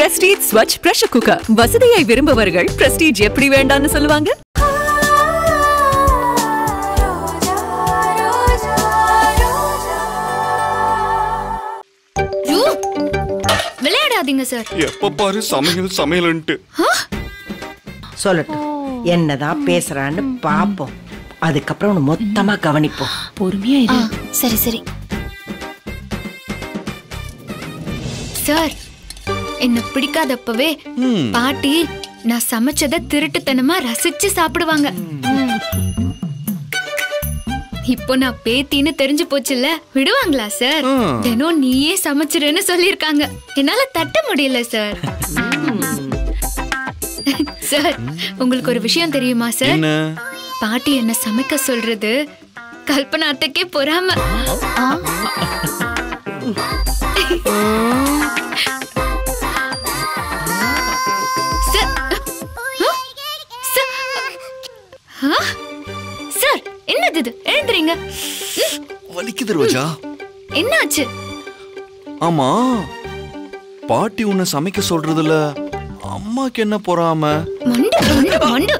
Prestige Swachh pressure cooker வசதியை விரும்புபவர்கள் prestige எப்படி வேண்டாம்னு சொல்லுவாங்க? விளையாடாதீங்க சார் எப்ப பாரு சமையல் சமையல்ன்ட்டு. சொல்லட்டும். என்னதான் பேசுறான்னு பாப்போம். அதுக்கப்புறம் உன்னை மொத்தமா கவனிப்போம். பொறுமையா இரு. சரி சரி. சார் என்ன பிடிக்காதப்பவே பாட்டி நான் சமைச்சத திருட்டுத்தனமா ரசிச்சு சாப்பிடுவாங்க. இப்போ நான் பேத்தின்னு தெரிஞ்சு போச்சுல்ல? விடுவாங்களா சார்? தினம் நீயே சமைச்சிருன்னு சொல்லிருக்காங்க என்னால தட்ட முடியல சார். சார் உங்களுக்கு ஒரு விஷயம் தெரியுமா சார்? பாட்டி என்ன சமைக்க சொல்றது? கல்பனா அத்தைக்கே பொறாம சார் என்னது இது? எழுந்துறீங்க. வலிக்குது ரோஜா. என்னாச்சு? ஆமா பாட்டி உன்னை சமைக்க சொல்றதுல அம்மாக்கு என்ன பொறாம? மண்டு மண்டு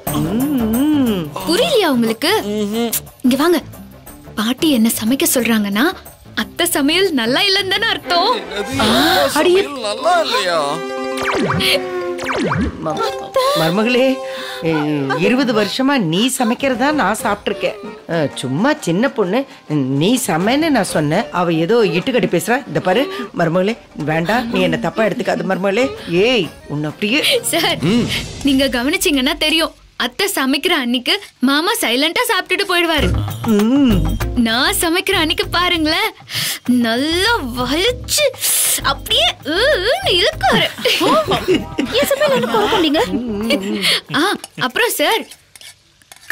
புரியலையா உங்களுக்கு? இங்க வாங்க. பாட்டி என்ன சமைக்க சொல்றாங்கன்னா அத்தை சமையல் நல்லா இல்லைன்னு தானே அர்த்தம். நல்லா இல்லையா? மருமகளே இருபது வருஷமா நீ சமைக்கிறதா நான் சாப்பிட்டிருக்கேன். அஹ், சும்மா சின்ன பொண்ணு நீ சமைன்னு நான் சொன்னேன் அவ ஏதோ இட்டுக்கட்டி பேசுறா. இந்த பாரு மருமகளே வேண்டாம் நீ என்ன தப்பா எடுத்துக்காத மருமகளே ஏய் உன்னை அப்படியே. சார் நீங்க கவனிச்சீங்கன்னா தெரியும். அத்தை சமைக்கிற அன்னைக்கு மாமா சைலண்டா சாப்பிட்டுட்டு போயிடுவாரு. நான் சமைக்கிற அன்னைக்கு பாருங்களேன் நல்லா வலிச்சு அப்படியே ஊ, சமையல் என்ன ஆ அப்புறம் சார்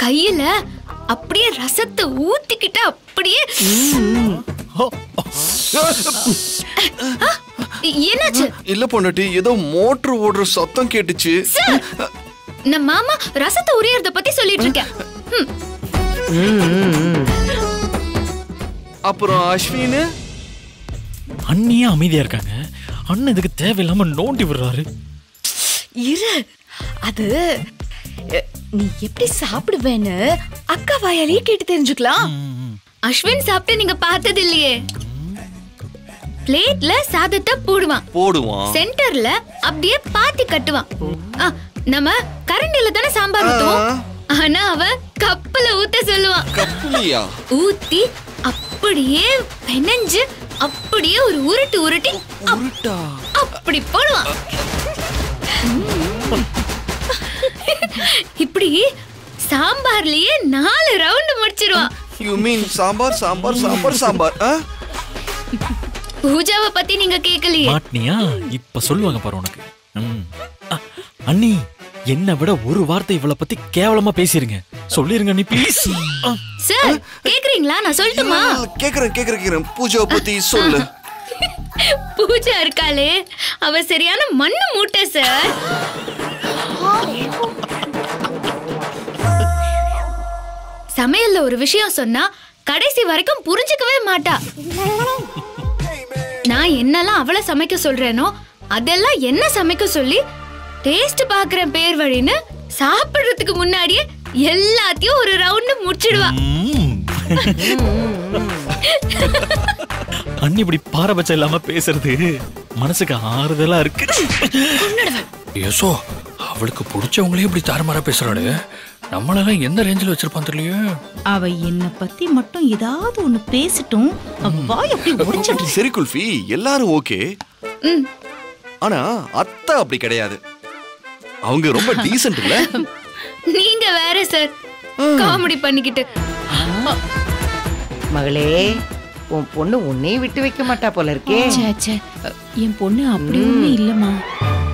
கையில அப்படியே ரசத்தை ஊத்திக்கிட்டு அப்படியே என்னாச்சு? இல்ல பொண்டாட்டி ஏதோ மோட்டர் ஓடுற சத்தம் கேட்டுச்சு. நான் மாமா ரசத்தை உரியறத பத்தி சொல்லிட்டு இருக்கேன். அப்புறம் அஸ்வின்? அண்ணியே அமைதியா இருக்காங்க. அண்ணன் இதுக்கு தேவையில்லாம நோண்டி விடுறாரு. இரு. அது நீ எப்படி சாப்பிடுவேன்னு அக்கா வாயாலேயே கேட்டு தெரிஞ்சுக்கலாம். அஸ்வின் சாப்பிட்டு நீங்க பார்த்தது இல்லையே பிளேட்ல சாதத்தை போடுவான். போடுவான். சென்டர்ல அப்படியே பாத்தி கட்டுவான். நம்ம கரண்டில தானே சாம்பார் ஊத்துவோம்? ஆனா அவன் கப்பல ஊத்த சொல்லுவான். கப்புலியா? ஊத்தி அப்படியே பெனஞ்சு அப்படியே ஒரு உருட்டு உருட்டி உருட்டா? அப்படி போடுவான். இப்படி சாம்பார்லயே நாலு ரவுண்ட் முடிச்சிருவான் யூ மீன் சாம்பார் சாம்பார் சாம்பார் சாம்பார்? பூஜாவை பத்தி நீங்க கேக்கலையே. மாட்டினியா இப்ப சொல்லுவாங்க பாரு உனக்கு. அண்ணி என்னை விட ஒரு வார்த்தை இவளை பத்தி கேவலமா பேசிருங்க. சொல்லிருங்க நீ ப்ளீஸ் சார் கேக்குறீங்களா? நான் சொல்லட்டுமா? கேக்குறேன் கேக்குறேன் கேக்குறேன். பூஜாவை பத்தி சொல்லு. பூஜா இருக்காளே. அவ சரியான மண்ணு மூட்டை சார். சமையல்ல ஒரு விஷயம் சொன்னா கடைசி வரைக்கும் புரிஞ்சுக்கவே மாட்டா. நான் என்னெல்லாம் அவளை சமைக்க சொல்றேனோ அதெல்லாம் என்ன சமைக்க சொல்லி டேஸ்ட் பாக்குறேன் பேர் வழின்னு சாப்பிடுறதுக்கு முன்னாடியே எல்லாத்தையும் ஒரு ரவுண்டு முடிச்சிடுவா. அண்ணி இப்படி பாரபட்சம் இல்லாம பேசுறது மனசுக்கு ஆறுதலா இருக்கு. யசோ அவளுக்கு பிடிச்சவங்களே இப்படி தாறுமாறா பேசுறாடு நம்மளெல்லாம் எந்த ரேஞ்சில் வச்சிருப்பான் தெரியலையே. அவ என்ன பத்தி மட்டும் ஏதாவது ஒண்ணு பேசிட்டும் அவ வாய் அப்படி உடைச்சிட்டு சரி குல்ஃபி எல்லாரும் ஓகே. ம். ஆனா அத்தை அப்படி கிடையாது. அவங்க ரொம்ப டீசென்ட் இல்ல? நீங்க வேற சார் காமெடி பண்ணிக்கிட்டு. மகளே உன் பொண்ணு உன்னையும் விட்டு வைக்க மாட்டா போல இருக்கே. என் பொண்ணு அப்படி ஒண்ணு இல்லம்மா.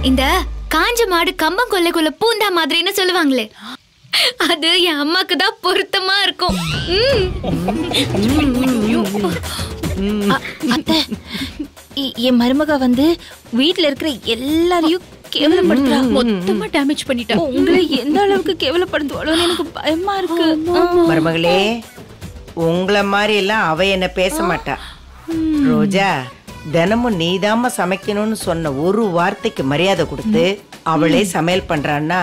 இந்த காஞ்ச மாடு கம்பம் கொல்லைக்குள்ள பூந்தா மாதிரின்னு சொல்லுவாங்களே. அது என் அம்மாக்கு தான் பொருத்தமா இருக்கும். அத்தை என் மருமக வந்து வீட்ல இருக்கிற எல்லாரையும் கேவலப்படுத்துறா. மொத்தமா டேமேஜ் பண்ணிட்டா. உங்களை எந்த அளவுக்கு கேவலப்படுத்துவாளோன்னு எனக்கு பயமா இருக்கு. மருமகளே உங்கள மாதிரி எல்லாம் அவ என்ன பேச மாட்டா. ரோஜா தினமும் நீதாம்மா சமைக்கணும்னு சொன்ன ஒரு வார்த்தைக்கு மரியாதை கொடுத்து அவளே சமையல் பண்றான்னா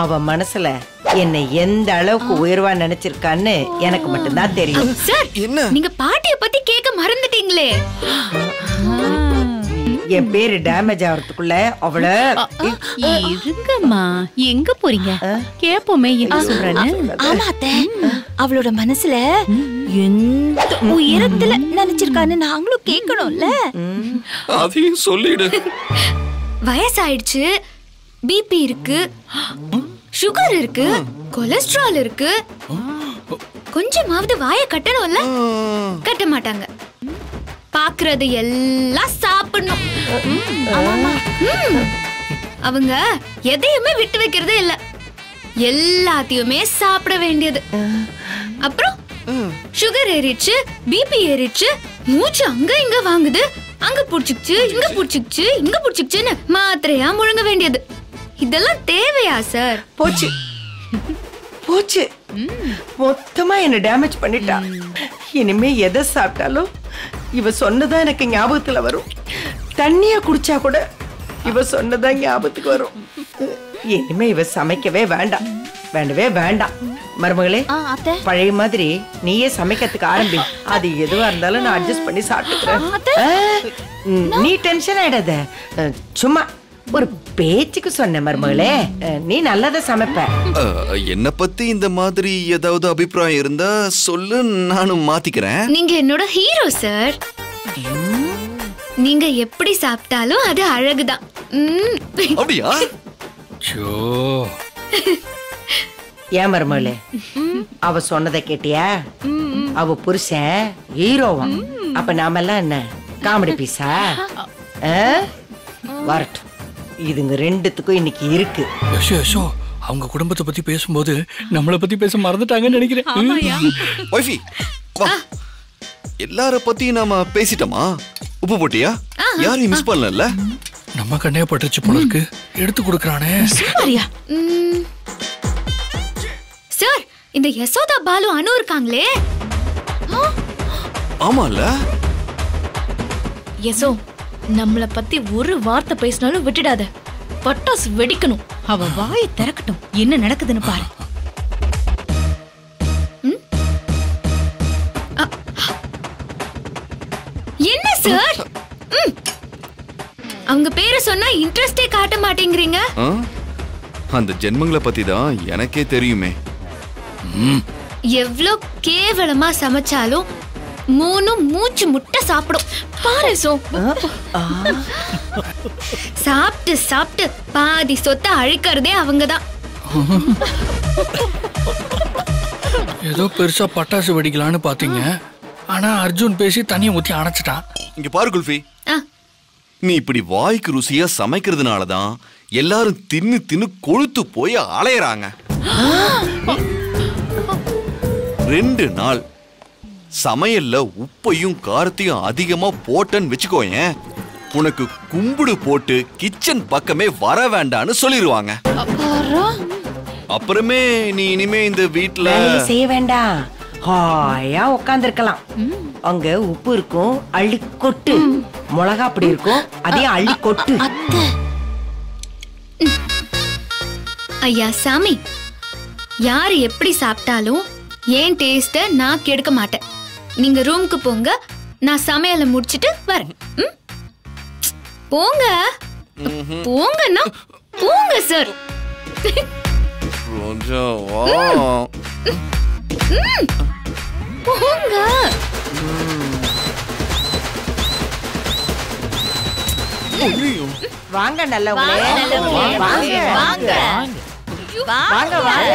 அவ மனசுல என்னை எந்த அளவுக்கு உயர்வா நினைச்சிருக்கான்னு எனக்கு மட்டும்தான் தெரியும். சார் என்ன? நீங்க பாட்டிய பத்தி கேட்க மறந்துட்டீங்களே. என் பேரு டேமேஜ் ஆகிறதுக்குள்ள அவள இருங்கம்மா. எங்க போறீங்க? கேப்போமே என்ன சொல்றேன்னு. ஆமா அத்தை. அவளோட மனசுல எந்த உயரத்துல நினைச்சிருக்கான்னு நாங்களும் கேட்கணும்ல. அதையும் சொல்லிடு. வயசாயிடுச்சு. பிபி இருக்கு. சுகர் இருக்கு கொலஸ்ட்ரால் இருக்கு. கொஞ்சமாவது வாய கட்டணும்ல? கட்ட மாட்டாங்க. பாக்குறது எல்லாம் சாப்பிடணும். அவங்க எதையுமே விட்டு வைக்கிறதே இல்ல. எல்லாத்தையுமே சாப்பிட வேண்டியது. அப்புறம் சுகர் ஏறிடுச்சு பிபி ஏறிடுச்சு மூச்சு அங்க இங்க வாங்குது. அங்க புடிச்சுக்குச்சு இங்க புடிச்சுக்குச்சு இங்க புடிச்சுக்குச்சுன்னு மாத்திரையா முழுங்க வேண்டியது. இதெல்லாம் தேவையா சார் போச்சு. போச்சு. மொத்தமா என்ன டேமேஜ் பண்ணிட்டா. இனிமே எதை சாப்பிட்டாலும் இவ சொன்னதா எனக்கு ஞாபகத்துல வரும். தண்ணிய குடிச்சா கூட இவ சொன்னதா ஞாபகத்துக்கு வரும். இனிமே இவ சமைக்கவே வேண்டாம். வேண்டவே வேண்டாம். மருமகளே பழைய மாதிரி நீயே சமைக்கிறதுக்கு ஆரம்பி. அது எதுவா இருந்தாலும் நான் அட்ஜஸ்ட் பண்ணி சாப்பிட்டுக்கிறேன். நீ டென்ஷன் ஆயிடாத. சும்மா ஒரு பேச்சுக்கு சொன்ன மருமகளே நீ நல்லதை சமைப்ப. என்ன பத்தி இந்த மாதிரி ஏதாவது அபிப்பிராயம் இருந்தா சொல்லு நானும் மாத்திக்கிறேன். நீங்க என்னோட ஹீரோ சார். நீங்க எப்படி சாப்பிட்டாலும் அது அழகுதான். அப்படியா? சோ. ஏன் மருமகளே அவ சொன்னதை கேட்டியா? அவ புருஷன் ஹீரோவா அப்ப நாமெல்லாம் என்ன? காமெடி பீஸா? ஆ? வரட்டும். இதுங்க ரெண்டுத்துக்கும் இன்னைக்கு இருக்கு. யசோ யசோ அவங்க குடும்பத்தை பத்தி பேசும்போது நம்மளை பத்தி பேச மறந்துட்டாங்கன்னு நினைக்கிறேன். ஒய்ஃபி வா. எல்லார பத்தி நாம பேசிட்டோமா? உப்பு போட்டியா? யாரையும் மிஸ் பண்ணல நம்ம கண்ணைய பட்டுச்சு போல இருக்கு. எடுத்து கொடுக்கறானே. சார் இந்த யசோதா பாலு அனு இருக்காங்களே. ஆமால யசோ நம்மள பத்தி ஒரு வார்த்தை பேசினாலும் விட்டுடாத. பட்டாசு வெடிக்கணும். அவ வாயை திறக்கட்டும். என்ன நடக்குதுன்னு பாரு. என்ன சார். அவங்க பேரை சொன்னா இன்ட்ரெஸ்டே காட்ட மாட்டேங்கிறீங்க? அந்த ஜென்மங்களை பத்தி தான் எனக்கே தெரியுமே. எவ்ளோ கேவலமா சமைச்சாலும் மூணும் மூச்சு முட்டை சாப்பிடும். பாரு சோ. சாப்பிட்டு சாப்பிட்டு பாதி சொத்தை அழிக்கிறதே அவங்கதான். ஏதோ பெருசா பட்டாசு வெடிக்கலான்னு பாத்தீங்க. ஆனா அர்ஜுன் பேசி தண்ணியை ஊத்தி அணைச்சிட்டான். இங்க பாரு குல்ஃபி. ஆ, நீ இப்படி வாய்க்கு ருசியா சமைக்கிறதுனால தான் எல்லாரும் தின்னு தின்னு கொழுத்து போய் அலையறாங்க. ரெண்டு நாள் சமையல்ல உப்பையும் காரத்தையும் அதிகமா போட்டேன்னு வச்சுக்கோயேன் உனக்கு கும்பிடு போட்டு கிச்சன் பக்கமே வர வேண்டான்னு சொல்லிருவாங்க. அப்புறமே? நீ இனிமே இந்த வீட்ல வேலையை செய்ய வேண்டாம். ஹாயா உட்காந்துருக்கலாம் அங்க உப்பு இருக்கும் அள்ளி கொட்டு. மிளகா அப்படி இருக்கும் அதையும் அள்ளி கொட்டு. ஐயா சாமி. யார் எப்படி சாப்பிட்டாலும் ஏன் டேஸ்ட நான் கெடுக்க மாட்டேன். நீங்க ரூமுக்கு போங்க நான் சமையலை முடிச்சிட்டு வரேன்? போங்க போங்கன்னா போங்க சார். போங்க வாங்க நல்லவங்களே வாங்க வாங்க வாங்க வாங்க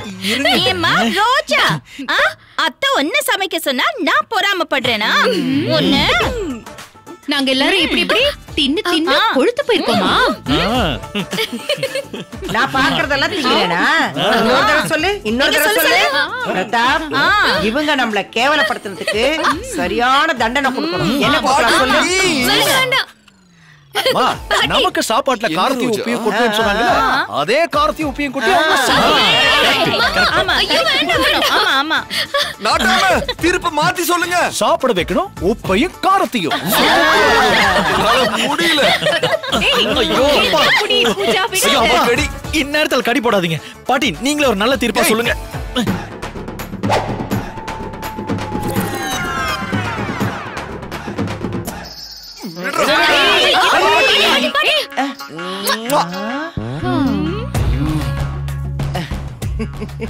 ரோஜா? அத்தை ஒன்ன சமைக்க சொன்னா நான் பொறாமப்படுறேனா? ஒண்ணு? நாங்க எல்லாரும் இப்படி இப்படி தின்னு தின்னு கொழுத்து போயிருக்கோமா? நான் பாக்குறதெல்லாம் திங்கலனா இன்னொரு தடவை சொல்லு இன்னொரு தடவை சொல்லு பிரதாப் இவங்க நம்மள கேவலப்படுத்துறதுக்கு சரியான தண்டனை கொடுக்கணும். என்ன கொடுக்கலாம் சொல்லு. நமக்கு சாப்பாட்டுல காரத்தையும் உப்பையும் சொன்னாங்கல்ல? அதே காரத்தையும் உப்பையும் திருப்ப மாத்தி சொல்லுங்க. சாப்பிட வைக்கணும் உப்பையும் காரத்தையும். முடியல. இந்நேரத்துல கடி போடாதீங்க. பாட்டி நீங்களே ஒரு நல்ல தீர்ப்பா சொல்லுங்க.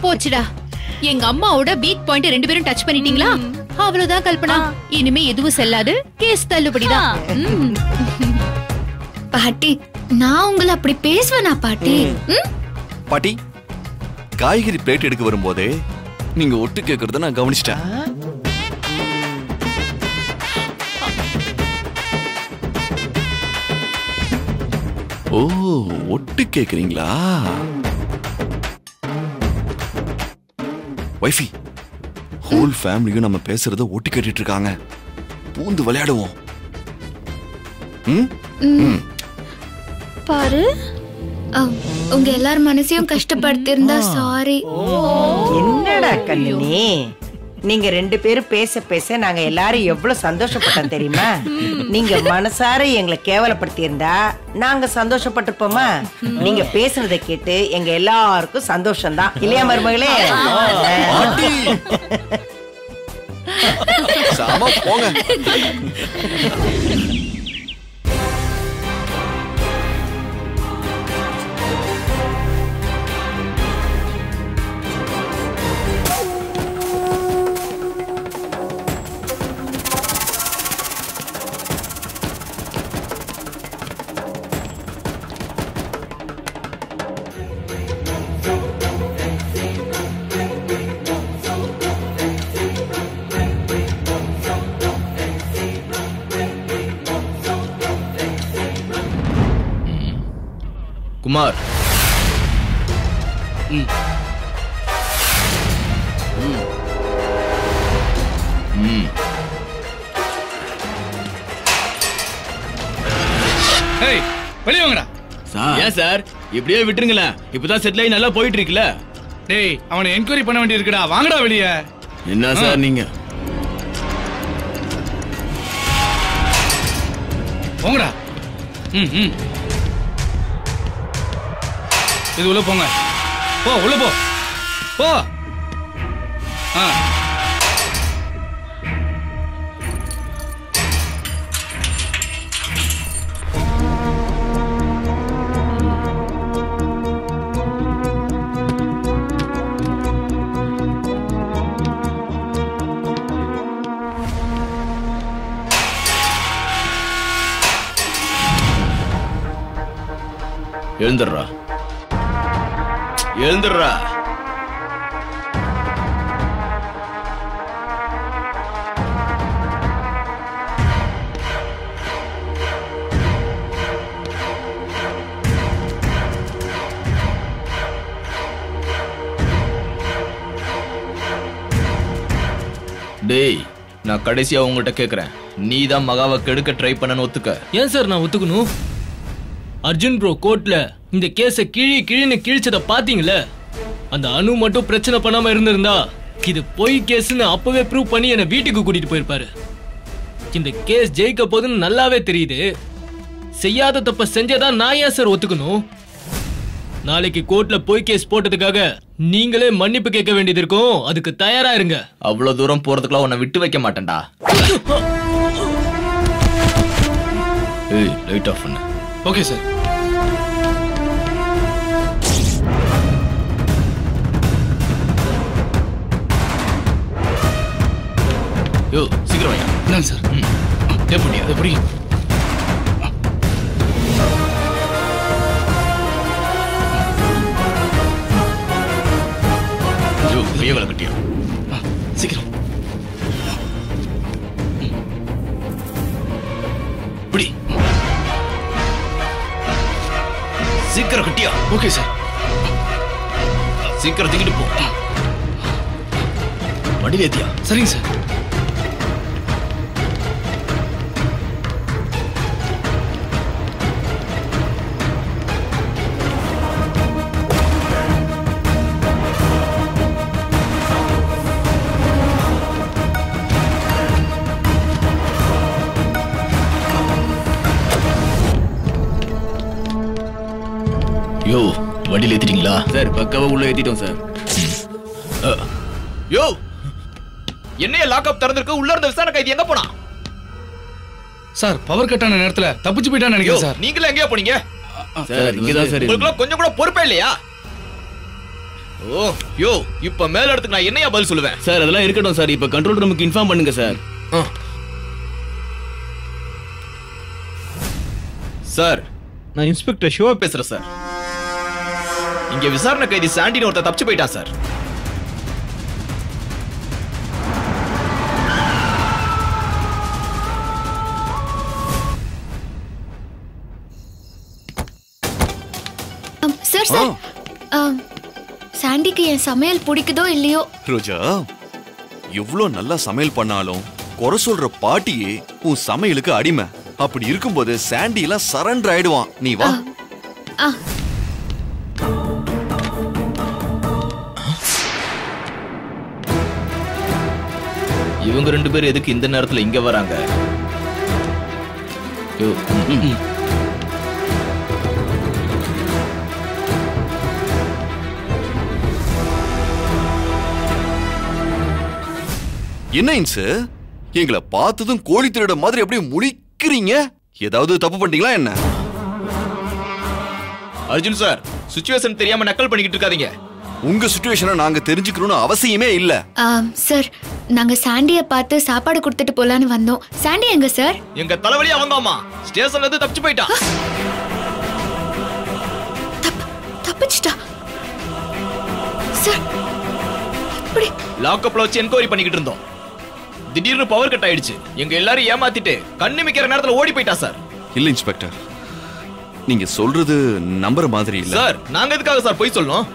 போச்சுடா. எங்க அம்மாவோட வீக் பாயிண்ட் ரெண்டு பேரும் டச் பண்ணிட்டீங்களா? அவ்வளவுதான் கல்பனா. இனிமே எதுவும் செல்லாது. கேஸ் தள்ளுபடிதான். பாட்டி நான் உங்களை அப்படி பேசுவேனா பாட்டி? பாட்டி காய்கறி பிளேட் எடுக்க வரும்போதே நீங்க ஒட்டு கேக்குறத நான் கவனிச்சிட்டேன். ஓ ஒட்டு கேக்குறீங்களா? வைஃபி ஹோல் ஃபேமிலியும் நம்ம பேசுறத ஒட்டு கேட்டுட்டு இருக்காங்க பூந்து விளையாடுவோம். ம்? பாரு. உங்க எல்லார் மனசையும் கஷ்டப்படுத்திருந்தா சாரி என்னடா கண்ணினி நீங்க ரெண்டு பேரும் பேச பேச நாங்க எல்லாரும் எவ்வளவு சந்தோஷப்பட்டோம் தெரியுமா? நீங்க மனசார எங்களை கேவலப்படுத்தி இருந்தா நாங்க சந்தோஷப்பட்டிருப்போமா? நீங்க பேசுனதை கேட்டு எங்க எல்லாருக்கும் சந்தோஷம் தான் இல்லையா மருமகளே? போங்க. ஏய் வெளிய வாங்கடா. ஏன் சார்? இப்படியே விட்டுருங்களேன். இப்பதான் செட்டில் ஆகி நல்லா போயிட்டு இருக்குல்ல டேய் அவனை என்கொயரி பண்ண வேண்டியிருக்குடா. வாங்கடா வெளிய. என்ன சார் நீங்க? போங்கடா. ம் ம். இது உள்ள போங்க. போ உள்ள போ. போ. ஆ. எழுந்துடுறா. எழுந்துடுறா. டேய் நான் கடைசியா உங்ககிட்ட கேக்குறேன். நீ தான் மகாவை கெடுக்க ட்ரை பண்ணனு ஒத்துக்க. ஏன் சார் நான் ஒத்துக்கணும்? அர்ஜுன் ப்ரோ கோர்ட்ல இந்த கேஸ கிழி கிழின்னு கிழிச்சத பாத்தீங்களே? அந்த அணு மட்டும் பிரச்சனை பண்ணாம இருந்திருந்தா இது பொய் கேஸ்னு அப்பவே ப்ரூவ் பண்ணி என்ன வீட்டுக்கு கூட்டிட்டு போயிருப்பாரு. இந்த கேஸ் ஜெயிக்க போகுதுன்னு நல்லாவே தெரியுது. செய்யாத தப்ப செஞ்சதா நான் ஏன் சார் ஒத்துக்கணும்? நாளைக்கு கோர்ட்ல பொய் கேஸ் போட்டதுக்காக நீங்களே மன்னிப்பு கேட்க வேண்டியது இருக்கும். அதுக்கு தயாரா இருங்க. அவ்வளவு தூரம் போறதுக்குலாம் உன்னை விட்டு வைக்க மாட்டேன்டா. ஏய் லைட் ஆஃப் பண்ணு. ஓகே சார் யோ சீக்கிரம் ஐயா என்னங்க சார்? டேப் பண்ணியா எப்படி யோ கையவளை கட்டியா? சீக்கிரம். பிடி. சீக்கிரம் கட்டியா? Okay sir. சீக்கிரம் தூக்கிட்டு போ. வண்டியில் சரிங்க சார். வண்டியில் ஏத்திட்டீங்களா? சார் பக்காவா உள்ள ஏத்திட்டோம் சார். யோ! என்னைய லாக்அப் திறந்திருக்கு உள்ள இருந்த விசாரணை கைதி எங்க போனா சார் பவர் கட் ஆன நேரத்துல தப்பிச்சு போயிட்டான்னு நினைக்கிறேன் சார். நீங்களே எங்கேயா போனீங்க? சார் இங்கதான் சார் உங்களுக்கு கொஞ்சம் கூட பொறுப்பே இல்லையா? ஓ யோ இப்ப மேல இடத்துக்கு நான் என்னையா பதில் சொல்லுவேன்? சார் அதெல்லாம் இருக்கட்டும் சார். இப்ப கண்ட்ரோல் ரூமுக்கு இன்ஃபார்ம் பண்ணுங்க சார். சார் நான் இன்ஸ்பெக்டர் சிவா பேசுறேன் சார். இங்க விசாரணை கைதி சாண்டின்னு ஒருத்தர் தப்பிச்சு போயிட்டான் சார். சார் சாண்டிக்கு என் சமையல் பிடிக்குதோ இல்லையோ? ரோஜா எவ்வளோ நல்லா சமையல் பண்ணாலும் குறை சொல்ற பாட்டியே உன் சமையலுக்கு அடிமை. அப்படி இருக்கும்போது சாண்டி எல்லாம் சரண்டர் ஆயிடுவான். நீ வா. இவங்க ரெண்டு பேரும் எதுக்கு இந்த நேரத்துல இங்க வராங்க. என்ன இன்சு எங்களை பார்த்ததும் கோழி திருட மாதிரி அப்படியே முழிக்கிறீங்க? ஏதாவது தப்பு பண்ணிட்டீங்களா என்ன? அர்ஜுன் சார் சுச்சுவேஷன் தெரியாம நக்கல் பண்ணிக்கிட்டு இருக்காதீங்க. உங்க சுச்சுவேஷனை நாங்க தெரிஞ்சுக்கணும்னு அவசியமே இல்ல. சார் நாங்க சாண்டிய பார்த்து சாப்பாடு கொடுத்துட்டு போலான்னு வந்தோம். சாண்டி எங்க சார் எங்க தலைவலி அவங்க அம்மா ஸ்டேஷன்ல இருந்து தப்பிச்சு போயிட்டான் தப்பிச்சிட்டா? சார் இப்படி லாக்அப்ல வச்சு என்கொயரி பண்ணிக்கிட்டு இருந்தோம். திடீர்னு பவர் கட் ஆயிடுச்சு. எங்க எல்லாரும் ஏமாத்திட்டு கண்ணு மிக்கிற நேரத்துல ஓடி போயிட்டா சார் இல்ல இன்ஸ்பெக்டர் நீங்க சொல்றது நம்புற மாதிரி இல்ல. சார் நாங்க எதுக்காக சார் போய் சொல்லணும்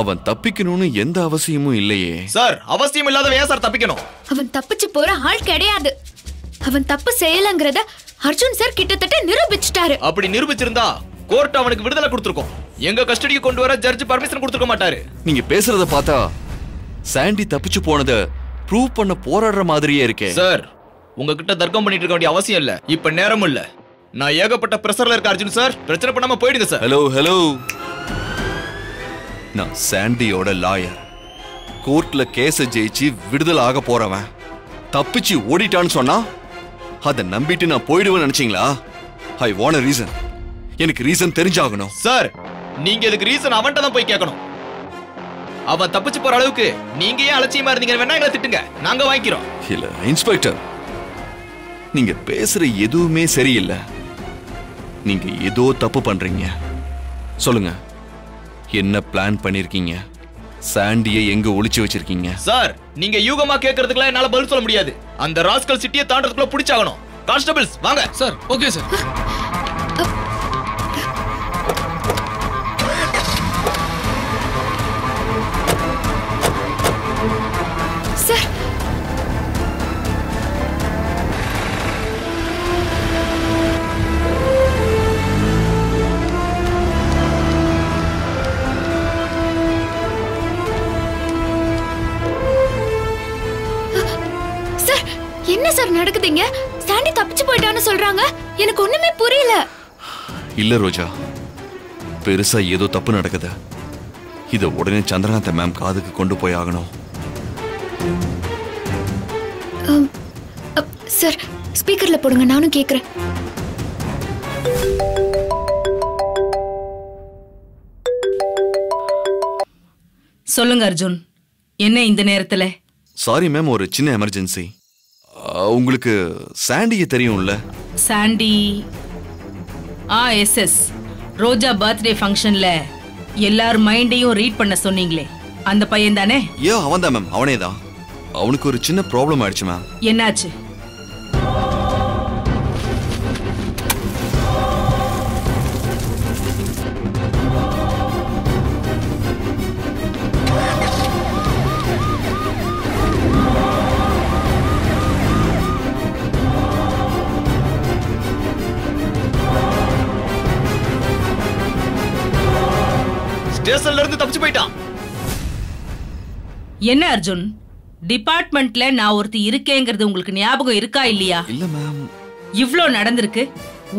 அவன் தப்பிக்கணும்னு எந்த அவசியமும் இல்லையே. சார் அவசியம் இல்லாதவன் ஏன் சார் தப்பிக்கணும்? அவன் தப்பிச்சு போற ஆள் கிடையாது. அவன் தப்பு செய்யலங்கிறத அர்ஜுன் சார் கிட்டத்தட்ட நிரூபிச்சிட்டாரு. அப்படி நிரூபிச்சிருந்தா கோர்ட் அவனுக்கு விடுதலை கொடுத்திருக்கும். எங்க கஸ்டடிக்கு கொண்டு வர ஜட்ஜ் பர்மிஷன் கொடுத்துருக்க மாட்டாரு. நீங்க பேசுறத பார்த்தா சாண்டி தப்பிச்சு போனத ப்ரூவ் பண்ண போராடுற மாதிரியே இருக்கே. சார் உங்ககிட்ட தர்க்கம் பண்ணிட்டு இருக்க வேண்டிய அவசியம் இல்ல. இப்ப நேரமும் இல்ல. நான் ஏகப்பட்ட பிரஷர்ல இருக்க அர்ஜுன் சார் பிரச்சனை பண்ணாம போயிடுங்க சார். ஹலோ ஹலோ நான் சாண்டியோட லாயர் கோர்ட்ல கேஸ ஜெயிச்சு விடுதலை ஆக போறவன். தப்பிச்சு ஓடிட்டான்னு சொன்னா அதை நம்பிட்டு நான் போயிடுவேன்னு நினைச்சீங்களா? ஐ வாண்ட் ரீசன் எனக்கு ரீசன் தெரிஞ்சாகணும். சார் நீங்க இதுக்கு ரீசன் அவன்கிட்ட தான் போய் கேட்கணும். அவன் தப்பிச்சு போற அளவுக்கு நீங்க ஏன் அலட்சியமா இருந்தீங்க வேணா எங்களை திட்டுங்க. நாங்க வாங்கிக்கிறோம். இல்ல இன்ஸ்பெக்டர் நீங்க பேசுற எதுவுமே சரியில்லை. நீங்க ஏதோ தப்பு பண்றீங்க. சொல்லுங்க. என்ன பிளான் பண்ணிருக்கீங்க? சாண்டியை எங்க ஒளிச்சு வச்சிருக்கீங்க? சார் நீங்க யூகமா கேட்கறதுக்குலாம் என்னால பதில் சொல்ல முடியாது. அந்த ராஸ்கல் சிட்டியை தாண்டறதுக்குள்ள பிடிச்சாகணும். கான்ஸ்டபிள்ஸ் வாங்க. Sir okay sir. சார் நடக்குதுங்க. சாண்டி தப்பிச்சு போயிட்டான்னு சொல்றாங்க. எனக்கு ஒண்ணுமே புரியல. இல்ல ரோஜா. பெருசா ஏதோ தப்பு நடக்குது. இத உடனே சந்திரகாந்த மேம் காதுக்கு கொண்டு போய் ஆகணும். சார் ஸ்பீக்கர்ல போடுங்க நானும் கேக்குறேன். சொல்லுங்க அர்ஜுன். என்ன இந்த நேரத்துல? சாரி மேம் ஒரு சின்ன எமர்ஜென்சி உங்களுக்கு சாண்டியை தெரியும்ல? சாண்டி ஆ எஸ் எஸ். ரோஜா பர்த்டே ஃபங்க்ஷன்ல எல்லார் மைண்டையும் ரீட் பண்ண சொன்னீங்களே. அந்த பையன் தானே ஏன் அவன் தான் மேம் அவனே தான் அவனுக்கு ஒரு சின்ன ப்ராப்ளம் ஆயிடுச்சு மேம் என்னாச்சு? ஸ்டேஷன்ல இருந்து தப்பிச்சு போயிட்டான். என்ன அர்ஜுன்? டிபார்ட்மெண்ட்ல நான் ஒருத்தி இருக்கேங்கிறது உங்களுக்கு ஞாபகம் இருக்கா இல்லையா? இல்ல மேம் இவ்ளோ நடந்திருக்கு.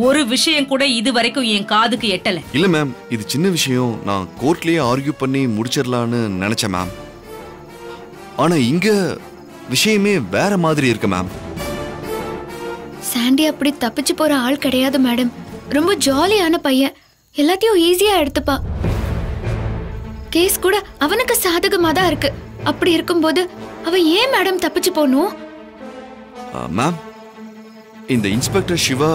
ஒரு விஷயம் கூட இது வரைக்கும் என் காதுக்கு எட்டல. இல்ல மேம் இது சின்ன விஷயம். நான் கோர்ட்லயே ஆர்கியூ பண்ணி முடிச்சிடலான்னு நினைச்சேன் மேம் ஆனா இங்க விஷயமே வேற மாதிரி இருக்கு மேம் சாண்டி அப்படி தப்பிச்சு போற ஆள் கிடையாது மேடம் ரொம்ப ஜாலியான பையன். எல்லாத்தையும் ஈஸியா எடுத்துப்பா கேஸ் கூட அவனுக்கு சாதகமா தான் இருக்கு. அப்படி இருக்கும்போது அவ ஏன் மேடம் தப்பிச்சு போகணும் மேம் இந்த இன்ஸ்பெக்டர் சிவா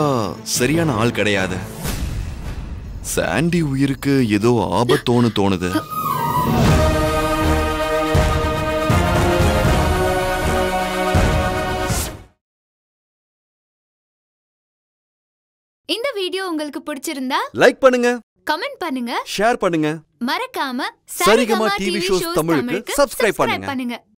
சரியான ஆள் கிடையாது. சாண்டி உயிருக்கு ஏதோ ஆபத்தோன்னு தோணுது. இந்த வீடியோ உங்களுக்கு பிடிச்சிருந்தா லைக் பண்ணுங்க. கமெண்ட் பண்ணுங்க. ஷேர் பண்ணுங்க. மறக்காம சரிகமா டிவி ஷோஸ் தமிழுக்கு பண்ணுங்க. பண்ணுங்க.